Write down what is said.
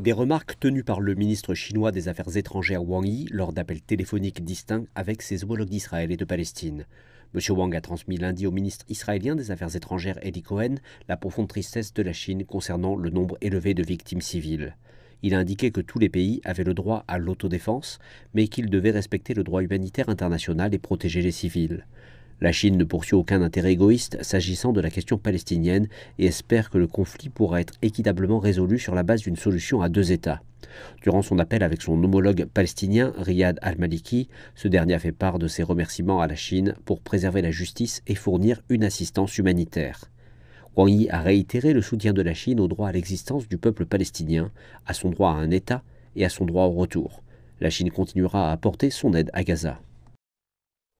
Des remarques tenues par le ministre chinois des Affaires étrangères Wang Yi lors d'appels téléphoniques distincts avec ses homologues d'Israël et de Palestine. M. Wang a transmis lundi au ministre israélien des Affaires étrangères Eli Cohen la profonde tristesse de la Chine concernant le nombre élevé de victimes civiles. Il a indiqué que tous les pays avaient le droit à l'autodéfense, mais qu'ils devaient respecter le droit humanitaire international et protéger les civils. La Chine ne poursuit aucun intérêt égoïste s'agissant de la question palestinienne et espère que le conflit pourra être équitablement résolu sur la base d'une solution à deux États. Durant son appel avec son homologue palestinien Riyad al-Maliki, ce dernier a fait part de ses remerciements à la Chine pour préserver la justice et fournir une assistance humanitaire. Wang Yi a réitéré le soutien de la Chine au droit à l'existence du peuple palestinien, à son droit à un État et à son droit au retour. La Chine continuera à apporter son aide à Gaza.